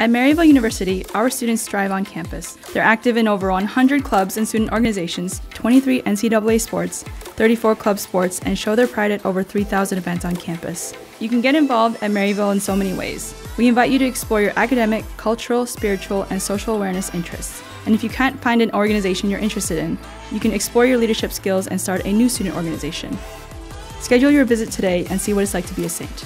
At Maryville University, our students thrive on campus. They're active in over 100 clubs and student organizations, 23 NCAA sports, 34 club sports, and show their pride at over 3,000 events on campus. You can get involved at Maryville in so many ways. We invite you to explore your academic, cultural, spiritual, and social awareness interests. And if you can't find an organization you're interested in, you can explore your leadership skills and start a new student organization. Schedule your visit today and see what it's like to be a saint.